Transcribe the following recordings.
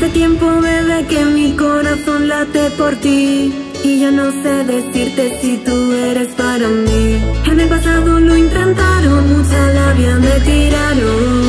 Hace tiempo, bebé, que mi corazón late por ti. Y yo no sé decirte si tú eres para mí. En el pasado lo intentaron, mucha labia me tiraron.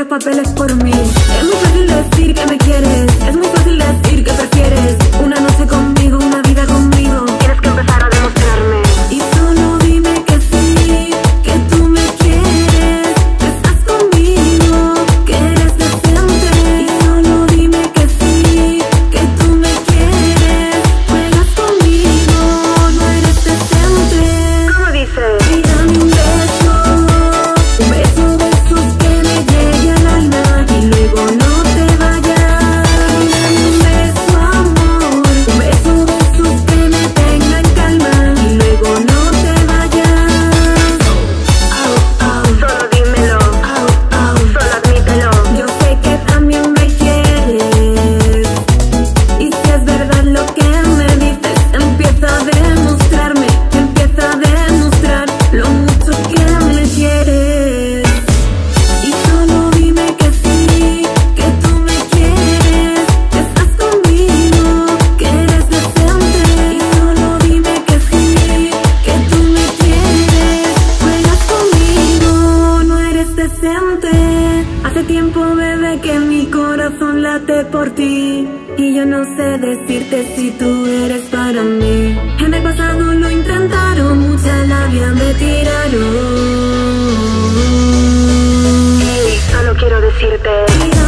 los papeles por mí. por ti y yo no sé decirte si tú eres para mí. En el pasado lo intentaron, mucha labia me tiraron. Y solo quiero decirte.